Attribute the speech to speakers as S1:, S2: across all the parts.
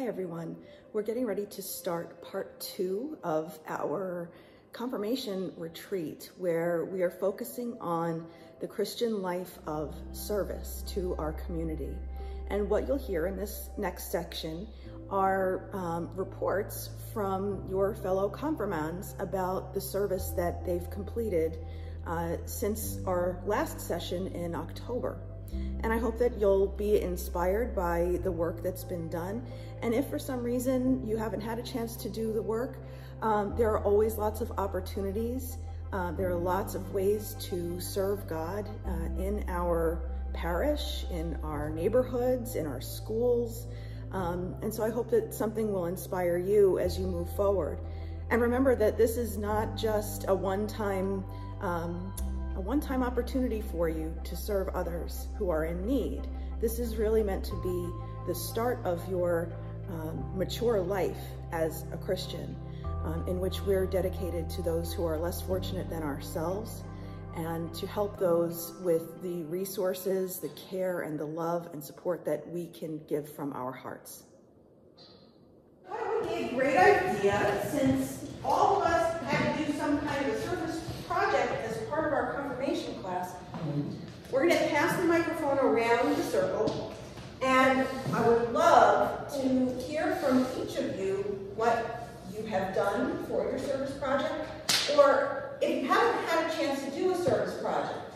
S1: Hi everyone. We're getting ready to start part two of our confirmation retreat where we are focusing on the Christian life of service to our community. And what you'll hear in this next section are um, reports from your fellow confirmands about the service that they've completed uh, since our last session in October. And I hope that you'll be inspired by the work that's been done. And if for some reason you haven't had a chance to do the work, um, there are always lots of opportunities. Uh, there are lots of ways to serve God uh, in our parish, in our neighborhoods, in our schools. Um, and so I hope that something will inspire you as you move forward. And remember that this is not just a one-time um, a one-time opportunity for you to serve others who are in need. This is really meant to be the start of your um, mature life as a Christian, um, in which we're dedicated to those who are less fortunate than ourselves and to help those with the resources, the care, and the love and support that we can give from our hearts.
S2: That would be a great idea since all of us had to do some kind of a service project as part of our confirmation class. We're going to pass the microphone around the circle, and I would love to hear from each of you what you have done for your service project, or if you haven't had a chance to do a service project,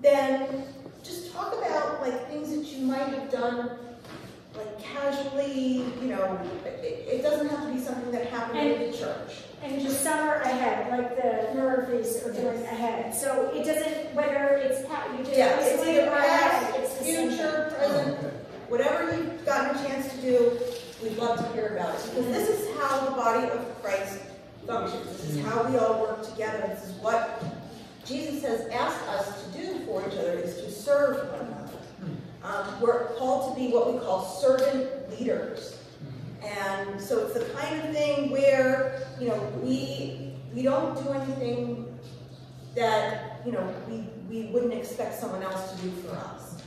S2: then just talk about like things that you might have done like casually, you know, it, it doesn't have to be something that happened
S3: And-
S2: in the church.
S3: And just summer ahead, like the Murphys are doing ahead. So it doesn't, whether it's, pa- you just
S2: Yeah, it's
S3: recently
S2: either
S3: or ahead,
S2: past,
S3: it's the same.
S2: future, present, whatever you've gotten a chance to do, we'd love to hear about it. Because this is how the body of Christ functions. This is how we all work together. This is what Jesus has asked us to do for each other, is to serve one another. Um, we're called to be what we call servant leaders. And so it's the kind of thing where, you know, we, we don't do anything that, you know, we, we wouldn't expect someone else to do for us.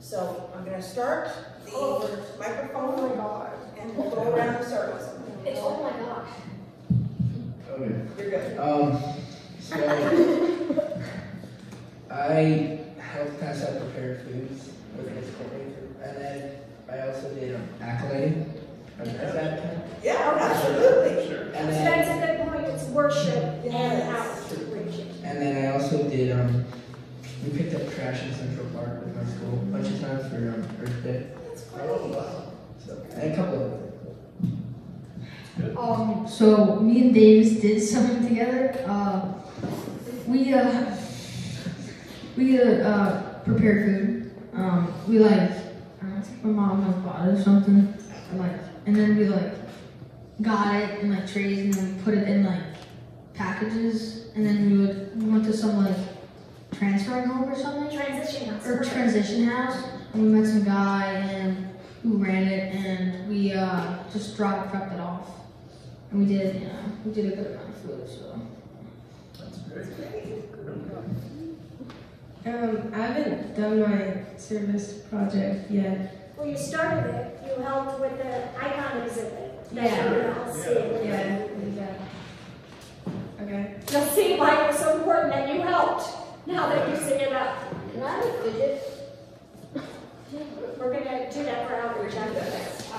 S2: So I'm gonna start the
S3: Oh my
S2: microphone
S3: God.
S2: and we'll go around the circles.
S3: It's, oh my gosh.
S4: Okay.
S2: You're good.
S4: Um, so I helped pass out prepared foods with this company, and then I also did um, acolyte. Does that?
S2: Yeah, absolutely.
S4: And then,
S3: that's a good point, it's worship and outreach.
S4: and then I also did um, we picked up trash in Central Park with my school a bunch of times for um, Earth Day.
S2: That's great.
S4: So and a couple of
S5: Um, so me and Davis did something together. Uh, we uh, we uh, uh, prepared food. Um, we like I don't know, I think my mom like bought it or something. And, like, and then we like got it in like trays and then we put it in like packages. And then we would we went to some like transferring home or something
S3: Transition house.
S5: or transition house, and we met some guy and who ran it, and we uh, just dropped dropped it off, and we did, you know, we did a good amount of food, so.
S6: Um, I haven't done my service project yet.
S3: Well, you started it, you helped with the icon exhibit. that
S6: Yeah.
S3: you all see.
S6: Yeah, yeah. Okay.
S3: You'll see why it's so important that you helped, now that you sing it up.
S7: Not a fidget.
S3: We're gonna do that for outreach after this.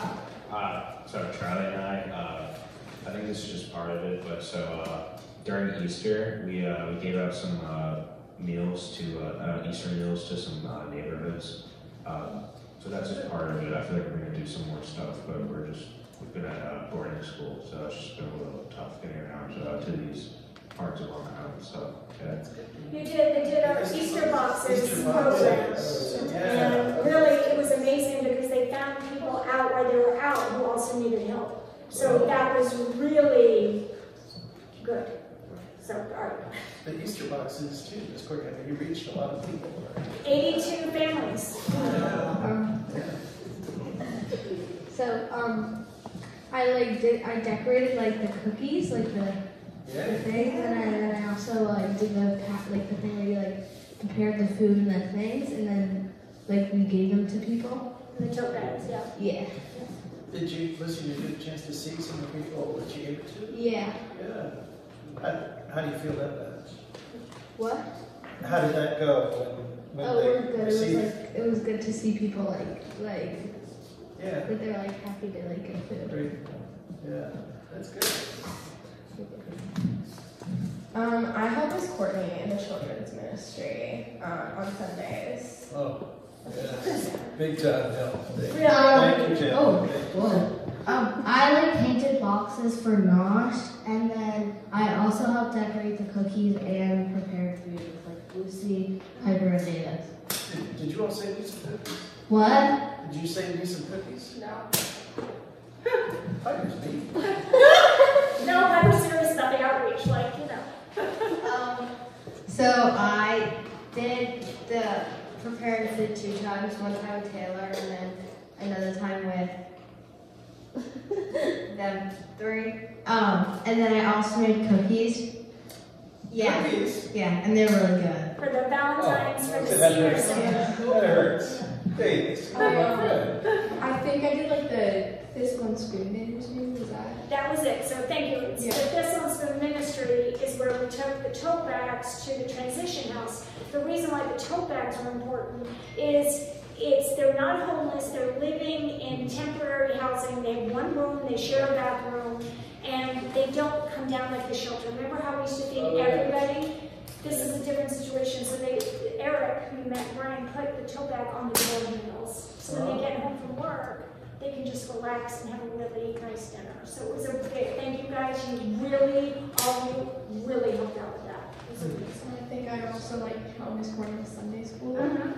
S8: Uh, so Charlie and I, uh, I think this is just part of it, but so uh, during Easter, we uh, we gave out some uh, meals to uh, uh, Easter meals to some uh, neighborhoods. Um, so that's just part of it. I feel like we're gonna do some more stuff, but we're just we've been at uh, boarding school, so it's just been a little tough getting around uh, to these parts of Long Island. So yeah.
S3: You did, they did our Easter boxes
S9: Easter
S3: program.
S9: boxes.
S3: And really, it was amazing because they found people out where they were out who also needed help. So that was really good. So, all right.
S9: The Easter boxes too, this quick, I think you reached a lot of people.
S3: 82 families.
S5: Um, so, um, I like did, I decorated like the cookies, like the
S9: Yeah.
S5: things, and I, and I also like did the pa- like the thing where you like prepared the food and the things, and then like we gave them to people.
S3: The tote bags, yeah.
S5: Yeah.
S9: Did you, listen, you get a chance to see some of the people that you gave it to?
S5: Yeah.
S9: Yeah. How, how do you feel about that?
S5: What?
S9: How did that go when, when
S5: Oh, it was good. It was like it was good to see people like like
S9: Yeah,
S5: that they're like happy to like get food.
S9: Yeah, that's good.
S6: Um, I help as Courtney in the children's ministry uh, on Sundays.
S9: Oh, yeah. Big time help. Thank
S5: Yeah.
S9: you, Jim.
S7: Oh, whoa. Um, I like painted boxes for Nosh, and then I also helped decorate the cookies and prepare food with like Lucy, Piper, and David.
S9: Did, did you all say me some?
S7: What?
S9: Did you save me some cookies?
S3: No.
S9: Piper's me.
S3: No, I was serious about the outreach, like, you know.
S5: Um, so I did the prepared food two times. One time with Taylor, and then another time with them three. Um, and then I also made cookies. Yeah,
S9: Cookies?
S5: yeah, and they're really good.
S3: For the Valentine's, for the
S9: Oh, that
S3: senior
S9: hurts.
S3: Center.
S9: That hurts. Thanks.
S6: Um, I think I did like the this one spoon ministry. Was that?
S3: That was it, so thank you. So
S6: Yeah.
S3: this one's the ministry is where we took the tote bags to the transition house. The reason why the tote bags are important is it's, they're not homeless, they're living in temporary housing, they have one room, they share a bathroom, and they don't come down like the shelter. Remember how we used to feed
S9: Oh, yeah.
S3: everybody? This is a different situation, so they, Eric, who met Brian, put the tote bag on the door handles. So when they get home from work, they can just relax and have a really nice dinner. So it was a great, thank you guys, you really, all of you really helped out with that. It was amazing.
S6: And I think I also like help Miss Courtney with Sunday school.
S3: Uh-huh.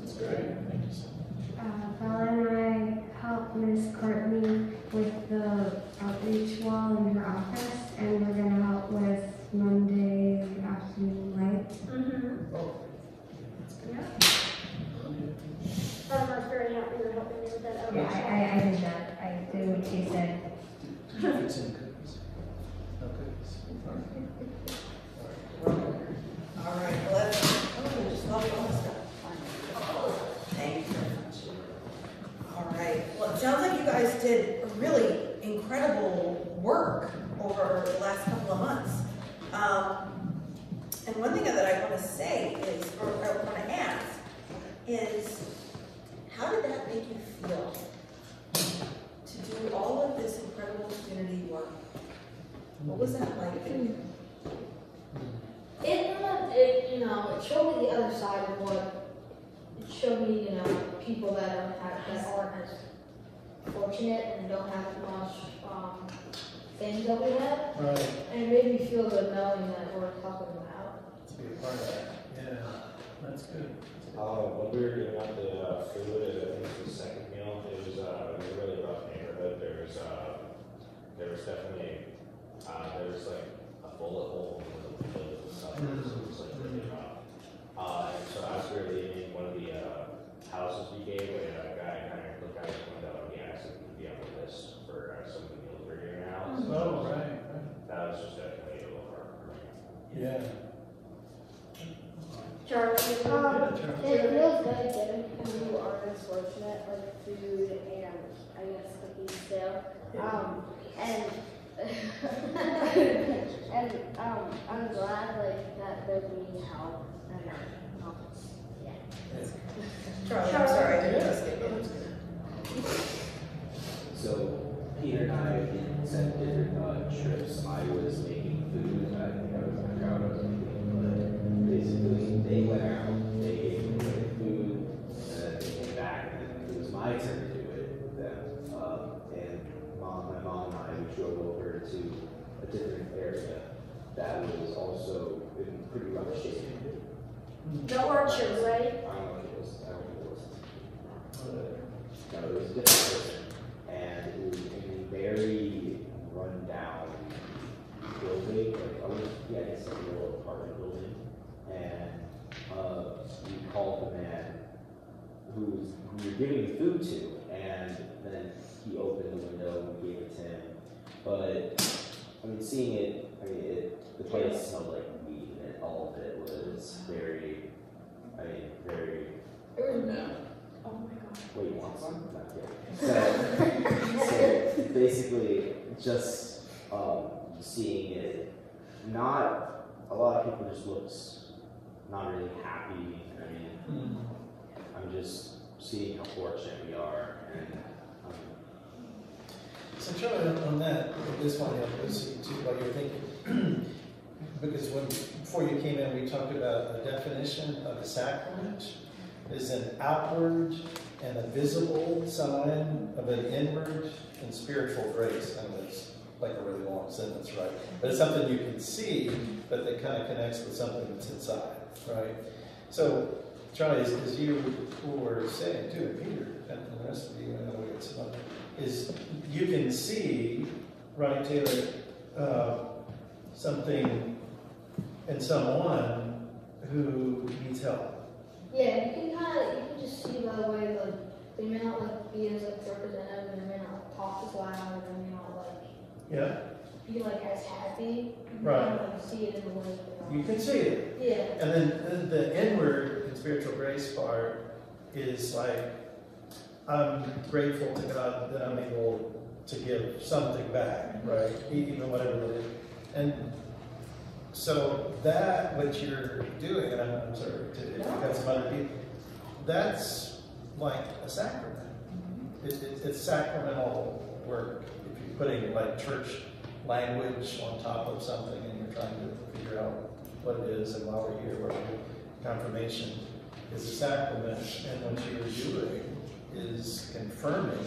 S9: That's great. Thank you so much.
S7: Uh, Bella and I helped Miss Courtney with the outreach wall in her office, and we're gonna help with Monday afternoon light.
S3: Mm-hmm.
S9: Oh,
S3: Yeah. Eleanor's very happy you're helping me with that
S7: Yeah,
S3: outreach.
S7: I, I, did that. I did what she said.
S9: You fix any cookies? No cookies. All right.
S2: All right, well, let's, oh, just love all this stuff. Thank you very much. All right, well, it sounds like you guys did really incredible work over the last couple of months. Um, and one thing that I want to say is, or I want to ask, is how did that make you feel to do all of this incredible community work? What was that like?
S10: It, uh, it, you know, it showed me the other side of what, it showed me, you know, people that don't have, that aren't as fortunate and don't have as much, um, things that we have.
S9: Right,
S10: And it made me feel good knowing that we're helping them out.
S9: to be a part of that. Yeah, that's good.
S8: Uh, when we were giving out the uh, food, I think it was the second meal, it was, uh, it was a really rough neighborhood. There was, uh, there was definitely, uh, there was like a bullet hole in the windows and stuff. It was, it was like really rough. Uh, and so as we were leaving, one of the, uh, houses we gave, a guy kind of looked out his window and he asked if he could be on the list for uh, some of the meals we were giving out. So
S9: Oh, right, right.
S8: That was just definitely a little hard for me.
S9: Yeah.
S3: Charlie, you-
S10: Um,
S9: Yeah, sure.
S10: it feels good getting people who aren't as like food and I guess cookies too. Um, and and um, I'm glad like that they're being helped and um, yeah.
S2: Charlie, I'm sorry. I didn't
S9: Yeah,
S2: just get
S9: that
S2: you.
S9: was good.
S11: So Peter and I did some different uh, trips. I was making food. I think I was proud of. But basically, they went out, they gave me food, and then they came back, and it was my turn to do it with them. Um, and mom, my mom and I, we drove over to a different area that was also in pretty rough shape.
S3: the orchard, right?
S11: I don't know if it was, I don't think it was. But, no, it was different person. And it was in a very rundown building, like, I was, yeah, I guess like a building. And, uh, we called the man who we were giving the food to, and then he opened the window and we gave it to him. But, I mean, seeing it, I mean, it, the place smelled like weed, and all of it was very, I mean, very,
S10: It was
S11: no.
S3: Oh my god.
S11: Wait, you want some? Not yet. So, basically just um, seeing it. Not a lot of people just looks not really happy. I mean, I'm just seeing how fortunate we are, and um,
S9: So Charlie, on- on that, this one, let's see, too, while you're thinking, because when, before you came in, we talked about the definition of a sacrament is an outward and a visible sign of an inward and spiritual grace. I know it's like a really long sentence, right? But it's something you can see, but that kind of connects with something that's inside, right? So, Charlie, as, as you were saying too, and Peter, and the rest of you, I know we got some other, is you can see, right, Taylor, uh, something in someone who needs help.
S10: Yeah, you can kind of, you can just see by the way, they may not like be as like representative, and they may not talk as loud, and they may not
S9: Yeah,
S10: be like as happy. You can
S9: Right.
S10: of like see it in the way
S9: you can see it.
S10: Yeah.
S9: And then the, the inward and spiritual grace part is like, I'm grateful to God that I'm able to give something back, right? Even whatever it is. And so that, what you're doing, and I'm, I'm sorry to, if you've got some other people, that's like a sacrament. Mm-hmm. It, it, it's sacramental work. Putting like church language on top of something and you're trying to figure out what it is and while we're here, what we're confirmation is a sacrament, and what you're doing is confirming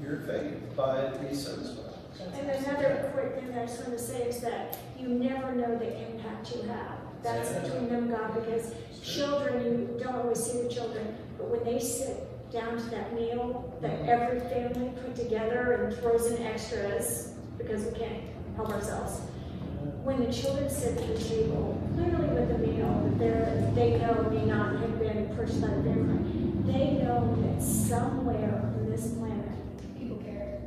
S9: your faith by these service.
S3: And another quick thing that I just want to say is that you never know the impact you have. That's
S9: Yeah.
S3: between them God, because children, you don't always see the children, but when they sit down to that meal that every family put together and throws in extras, because we can't help ourselves. When the children sit at the table, clearly with a meal that they're, know may not have been purchased by the family, they know that somewhere on this planet,
S10: People care.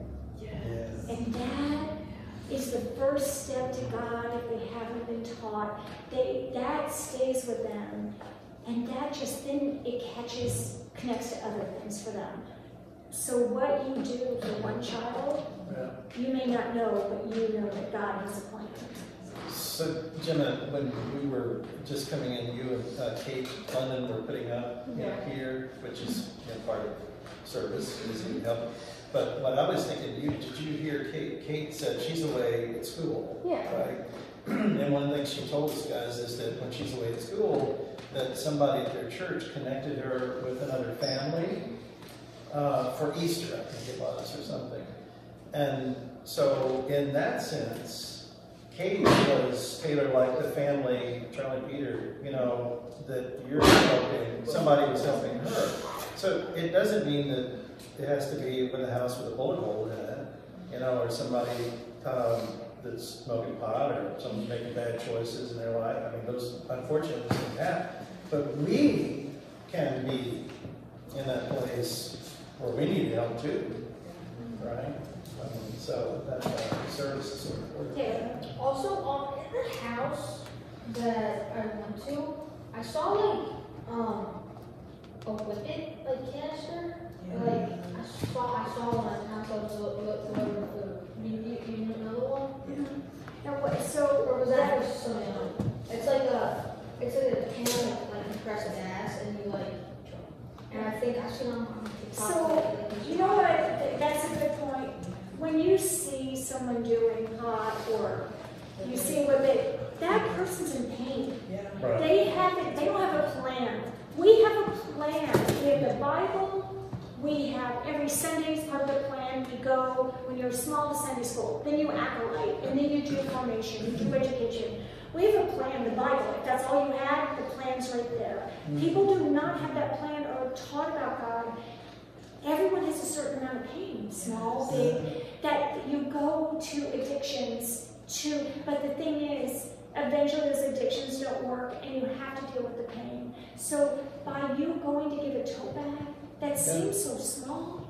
S10: Yes.
S3: and that is the first step to God if they haven't been taught. They that stays with them. And that just then it catches connects to other things for them. So what you do for one child, you may not know, but you know that God has a plan.
S9: So, Jenna, when we were just coming in, you and uh, Kate London were putting up you know, here, which is you know, part of service, is you help. But what I was thinking, you did you hear Kate? Kate said she's away at school,
S6: Yeah.
S9: right? and one thing she told us guys is that when she's away at school, that somebody at their church connected her with another family uh, for Easter, I think it was, or something. And so, in that sense, Katie was Taylor like the family, Charlie Peter, you know, that you're helping, somebody was helping her. So it doesn't mean that it has to be with a house with a bullet hole in it, you know, or somebody um, that's smoking pot or someone's making bad choices in their life. I mean, those unfortunately things happen. But we can be in that place where we need help too, right? I mean, so that uh, service is sort of important.
S10: Yeah. Also, um, in the house that I went to, I saw like um a whippet like canister. Like I saw, I saw one at the house. I was know the one?
S3: Now what so
S10: Or was that for something else? It's like a, it's like a can of like compressed gas, and you like, and I think I seen on on TikTok.
S3: So,
S10: like,
S3: you know what, Th- that's a good point. When you see someone doing hot or you see what they, that person's in pain.
S9: Right.
S3: They haven't, they don't have a plan. We have a plan. We have the Bible. We have every Sunday is part of the plan. You go when you're small to Sunday school, then you acolyte, and then you do formation, you do education. We have a plan, the Bible. If that's all you had, the plan's right there. Mm-hmm. People do not have that plan or taught about God. Everyone has a certain amount of pain, small, mm-hmm. big, that you go to addictions to, but the thing is, eventually those addictions don't work and you have to deal with the pain. So by you going to give a tote bag, that seems so small,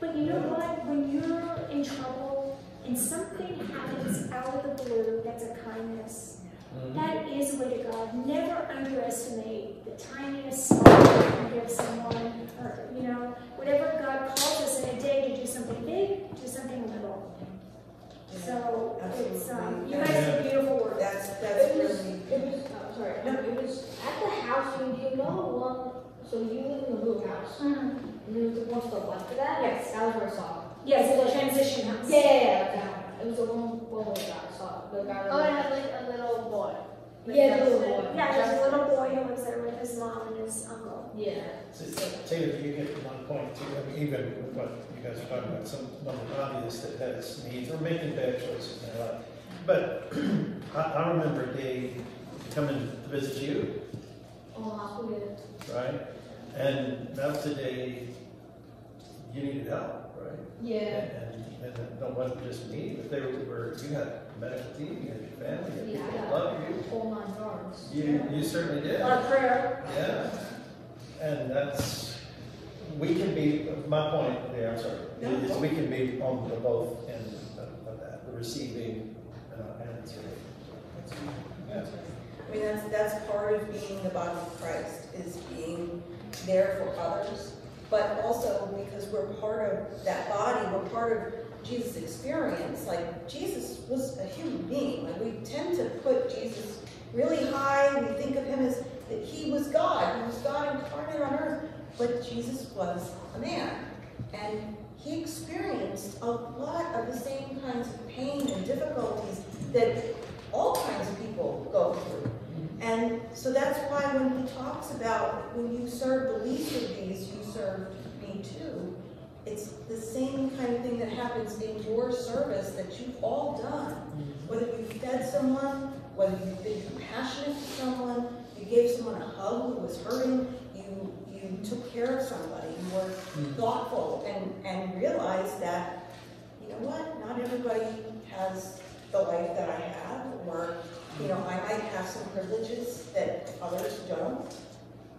S3: but you know what? When you're in trouble and something happens out of the blue that's a kindness,
S9: Mhm.
S3: That is a way to God. Never underestimate the tiniest smile you can give someone, or you know, whatever God calls us in a day to do something big, do something little. So it's um, you guys do beautiful work.
S1: That's,
S10: It was, it was, uh, sorry, no, it was at the house, you, you know the one, so you live in the blue house,
S3: Mhm.
S10: and there was the one to the left of that?
S3: Yes.
S10: That was where I saw it.
S3: Yes,
S10: It was
S3: the transition house.
S10: Yeah, yeah, yeah, that. It was a one, one where the guy I saw, it. the guy. that-
S7: Oh, it had like a little boy.
S10: Yeah, the little boy.
S3: Yeah, there's a little boy who lives there with his mom and his uncle.
S10: Yeah.
S9: Taylor, you get to one point too, I mean, even with what you guys are talking about, some, one of the obvious that has needs, or making bad choices in their life. But I, I remember Dave coming to visit you,
S10: Oh, hospital, yeah.
S9: right? And that the day you needed help, right?
S10: Yeah.
S9: And, and it wasn't just me, but they were, you had a medical team, you had your family, you
S10: Yeah,
S9: had people
S10: got
S9: love you.
S10: Whole nine yards.
S9: You, you certainly did.
S3: Our prayer.
S9: Yeah, and that's, we can be, my point there, I'm sorry, is we can be on the both ends of, of that, the receiving uh, and the. Yeah.
S1: I mean, that's, that's part of being the body of Christ, is being there for others, but also because we're part of that body, we're part of Jesus' experience. Like, Jesus was a human being. Like, we tend to put Jesus really high. We think of him as that he was God. He was God incarnate on earth. But Jesus was a man. And he experienced a lot of the same kinds of pain and difficulties that all kinds of people go through. And so that's why when he talks about when you serve the least of these, you serve me too. It's the same kind of thing that happens in your service that you've all done. Whether you fed someone, whether you've been compassionate to someone, you gave someone a hug who was hurting, you you took care of somebody, you were hmm. thoughtful and, and realized that, you know what, not everybody has the life that I have, or, you know, I might have some privileges that others don't.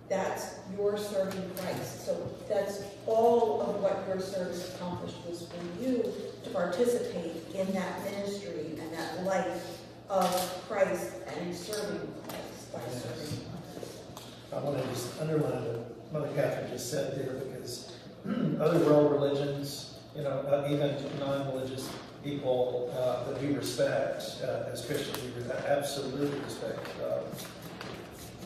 S1: That's your serving Christ. So that's all of what your service accomplished was for you to participate in that ministry and that life of Christ and serving Christ by serving others.
S9: I want to just underline what Mother Catherine just said there, because other world religions, you know, uh, even non-religious people uh, that we respect uh, as Christians, we absolutely respect uh,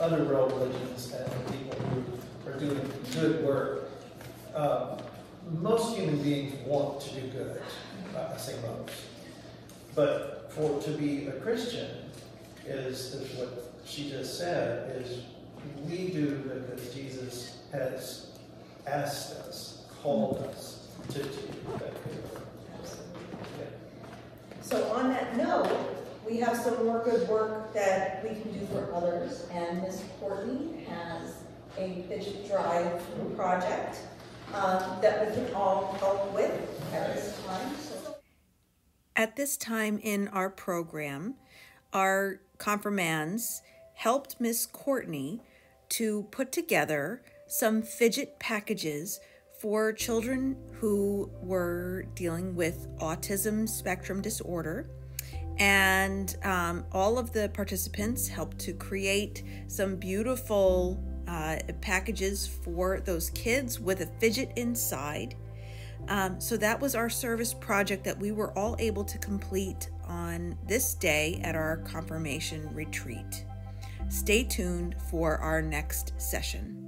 S9: other world religions and people who are doing good work. Um, most human beings want to do good. I say most. But for to be a Christian is, is what she just said, is we do because Jesus has asked us, called us to do that good work.
S1: So on that note, we have some more good work that we can do for others, and Ms. Courtney has a Fidget Drive project um, that we can all help with at this time. So- At this time in our program, our confirmands helped Miss Courtney to put together some fidget packages for children who were dealing with autism spectrum disorder. And um, all of the participants helped to create some beautiful uh, packages for those kids with a fidget inside. Um, so that was our service project that we were all able to complete on this day at our confirmation retreat. Stay tuned for our next session.